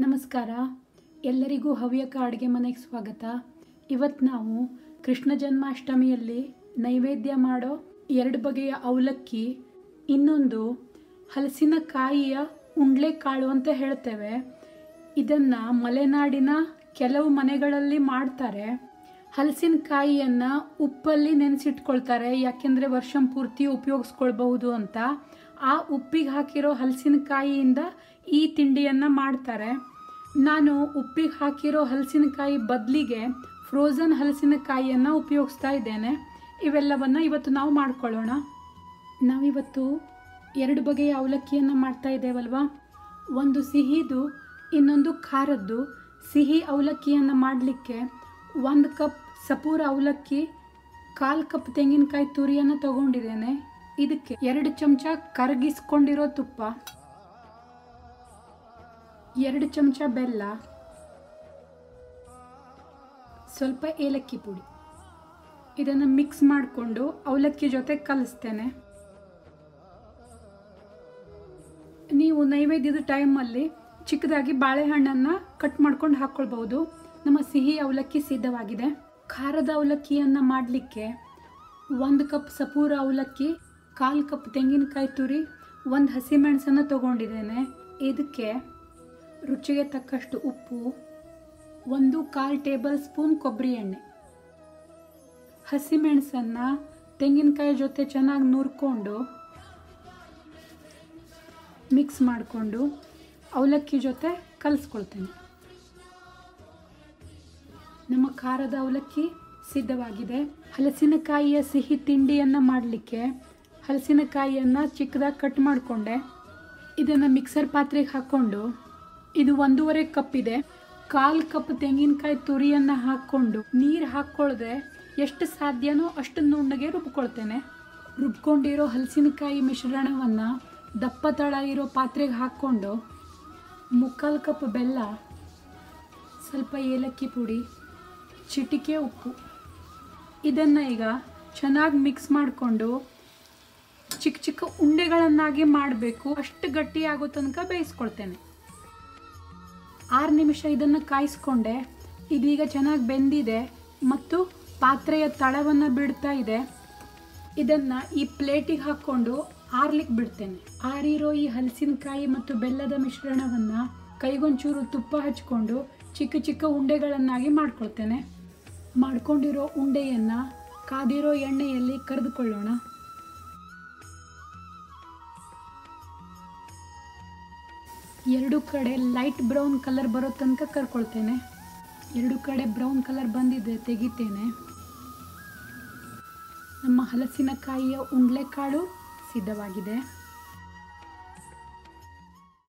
ನಮಸ್ಕಾರ. ಎಲ್ಲರಿಗೂ ಹವ್ಯಕ ಅಡುಗೆ ಮನೆಗೆ ಸ್ವಾಗತ. ಇವತ್ತು ನಾವು ಕೃಷ್ಣ ಜನ್ಮಾಷ್ಟಮಿಯಲ್ಲಿ ನೈವೇದ್ಯ ಮಾಡೋ ಎರಡು ಬಗೆಯ ಅವಲಕ್ಕಿ, ಇನ್ನೊಂದು ಹಲಸಿನಕಾಯಿಯ ಉಂಡ್ಲೆ ಕಾಳು ಅಂತ ಹೇಳ್ತೇವೆ. ಇದನ್ನು ಮಲೆನಾಡಿನ ಕೆಲವು ಮನೆಗಳಲ್ಲಿ ಮಾಡ್ತಾರೆ. ಹಲಸಿನಕಾಯಿಯನ್ನು ಉಪ್ಪಲ್ಲಿ ನೆನೆಸಿಟ್ಕೊಳ್ತಾರೆ. ಯಾಕೆಂದರೆ ವರ್ಷ ಪೂರ್ತಿ ಉಪಯೋಗಿಸ್ಕೊಳ್ಬಹುದು ಅಂತ. ಆ ಉಪ್ಪಿಗೆ ಹಾಕಿರೋ ಹಲಸಿನಕಾಯಿಯಿಂದ ಈ ತಿಂಡಿಯನ್ನು ಮಾಡ್ತಾರೆ. ನಾನು ಉಪ್ಪಿಗೆ ಹಾಕಿರೋ ಹಲಸಿನಕಾಯಿ ಬದಲಿಗೆ ಫ್ರೋಝನ್ ಹಲಸಿನಕಾಯಿಯನ್ನು ಉಪಯೋಗಿಸ್ತಾ ಇದ್ದೇನೆ. ಇವೆಲ್ಲವನ್ನು ಇವತ್ತು ನಾವು ಮಾಡ್ಕೊಳ್ಳೋಣ. ನಾವಿವತ್ತು ಎರಡು ಬಗೆಯ ಅವಲಕ್ಕಿಯನ್ನು ಮಾಡ್ತಾ ಇದ್ದೇವಲ್ವಾ? ಒಂದು ಸಿಹಿದು, ಇನ್ನೊಂದು ಖಾರದ್ದು. ಸಿಹಿ ಅವಲಕ್ಕಿಯನ್ನು ಮಾಡಲಿಕ್ಕೆ ಒಂದು ಕಪ್ ಸಪೂರ ಅವಲಕ್ಕಿ, ಕಾಲು ಕಪ್ ತೆಂಗಿನಕಾಯಿ ತುರಿಯನ್ನು ತಗೊಂಡಿದ್ದೇನೆ. ಇದಕ್ಕೆ ಎರಡು ಚಮಚ ಕರಗಿಸ್ಕೊಂಡಿರೋ ತುಪ್ಪ, ಎರಡು ಚಮಚ ಬೆಲ್ಲ, ಸ್ವಲ್ಪ ಏಲಕ್ಕಿ ಪುಡಿ. ಇದನ್ನು ಮಿಕ್ಸ್ ಮಾಡಿಕೊಂಡು ಅವಲಕ್ಕಿ ಜೊತೆ ಕಲಿಸ್ತೇನೆ. ನೀವು ನೈವೇದ್ಯದ ಟೈಮಲ್ಲಿ ಚಿಕ್ಕದಾಗಿ ಬಾಳೆಹಣ್ಣನ್ನು ಕಟ್ ಮಾಡ್ಕೊಂಡು ಹಾಕ್ಕೊಳ್ಬಹುದು ನಮ್ಮ ಸಿಹಿ ಅವಲಕ್ಕಿ ಸಿದ್ಧವಾಗಿದೆ. ಖಾರದ ಅವಲಕ್ಕಿಯನ್ನು ಮಾಡಲಿಕ್ಕೆ ಒಂದು ಕಪ್ ಸಪೂರ ಅವಲಕ್ಕಿ, ಕಾಲು ಕಪ್ ತೆಂಗಿನಕಾಯಿ ತುರಿ, ಒಂದು ಹಸಿಮೆಣಸನ್ನು ತಗೊಂಡಿದ್ದೇನೆ. ಇದಕ್ಕೆ ರುಚಿಗೆ ತಕ್ಕಷ್ಟು ಉಪ್ಪು, ಒಂದು ಕಾಲು ಟೇಬಲ್ ಸ್ಪೂನ್ ಕೊಬ್ಬರಿ ಎಣ್ಣೆ. ಹಸಿಮೆಣಸನ್ನು ತೆಂಗಿನಕಾಯಿ ಜೊತೆ ಚೆನ್ನಾಗಿ ನುರ್ಕೊಂಡು ಮಿಕ್ಸ್ ಮಾಡಿಕೊಂಡು ಅವಲಕ್ಕಿ ಜೊತೆ ಕಲಿಸ್ಕೊಳ್ತೇನೆ. ಖಾರದ ಅವಲಕ್ಕಿ ಸಿದ್ಧವಾಗಿದೆ. ಹಲಸಿನಕಾಯಿಯ ಸಿಹಿ ತಿಂಡಿಯನ್ನು ಮಾಡಲಿಕ್ಕೆ ಹಲಸಿನಕಾಯಿಯನ್ನು ಚಿಕ್ಕದಾಗಿ ಕಟ್ ಮಾಡಿಕೊಂಡೆ. ಇದನ್ನು ಮಿಕ್ಸರ್ ಪಾತ್ರೆಗೆ ಹಾಕ್ಕೊಂಡು ಇದು ಒಂದೂವರೆ ಕಪ್ ಇದೆ. ಕಾಲು ಕಪ್ ತೆಂಗಿನಕಾಯಿ ತುರಿಯನ್ನು ಹಾಕ್ಕೊಂಡು ನೀರು ಹಾಕ್ಕೊಳ್ಳದೆ ಎಷ್ಟು ಸಾಧ್ಯನೋ ಅಷ್ಟು ನುಣ್ಣಗೆ ರುಬ್ಕೊಳ್ತೇನೆ. ರುಬ್ಕೊಂಡಿರೋ ಹಲಸಿನಕಾಯಿ ಮಿಶ್ರಣವನ್ನು ದಪ್ಪ ತಳ ಇರೋ ಪಾತ್ರೆಗೆ ಹಾಕ್ಕೊಂಡು ಮುಕ್ಕಾಲು ಕಪ್ ಬೆಲ್ಲ, ಸ್ವಲ್ಪ ಏಲಕ್ಕಿ ಪುಡಿ ಚಿಟಿಕೆ ಉಪ್ಪು. ಇದನ್ನು ಈಗ ಚೆನ್ನಾಗಿ ಮಿಕ್ಸ್ ಮಾಡಿಕೊಂಡು ಚಿಕ್ಕ ಚಿಕ್ಕ ಉಂಡೆಗಳನ್ನಾಗಿ ಮಾಡಬೇಕು. ಅಷ್ಟು ಗಟ್ಟಿಯಾಗೋ ತನಕ ಬೇಯಿಸ್ಕೊಳ್ತೇನೆ. ಆರು ನಿಮಿಷ ಇದನ್ನು ಕಾಯಿಸ್ಕೊಂಡೆ. ಇದೀಗ ಚೆನ್ನಾಗಿ ಬೆಂದಿದೆ ಮತ್ತು ಪಾತ್ರೆಯ ತಳವನ್ನು ಬಿಡ್ತಾ ಇದೆ. ಇದನ್ನು ಈ ಪ್ಲೇಟಿಗೆ ಹಾಕ್ಕೊಂಡು ಆರ್ಲಿಕ್ಕೆ ಬಿಡ್ತೇನೆ. ಆರಿರೋ ಈ ಹಲಸಿನಕಾಯಿ ಮತ್ತು ಬೆಲ್ಲದ ಮಿಶ್ರಣವನ್ನು ಕೈಗೊಂಚೂರು ತುಪ್ಪ ಹಚ್ಕೊಂಡು ಚಿಕ್ಕ ಚಿಕ್ಕ ಉಂಡೆಗಳನ್ನಾಗಿ ಮಾಡ್ಕೊಳ್ತೇನೆ. ಮಾಡ್ಕೊಂಡಿರೋ ಉಂಡೆಯನ್ನು ಕಾದಿರೋ ಎಣ್ಣೆಯಲ್ಲಿ ಕರೆದುಕೊಳ್ಳೋಣ. ಎರಡು ಕಡೆ ಲೈಟ್ ಬ್ರೌನ್ ಕಲರ್ ಬರೋ ತನಕ ಕರ್ಕೊಳ್ತೇನೆ. ಎರಡು ಕಡೆ ಬ್ರೌನ್ ಕಲರ್ ಬಂದಿದೆ, ತೆಗಿತೇನೆ. ನಮ್ಮ ಹಲಸಿನಕಾಯಿಯ ಉಂಡ್ಲೆಕಾಳು ಸಿದ್ಧವಾಗಿದೆ.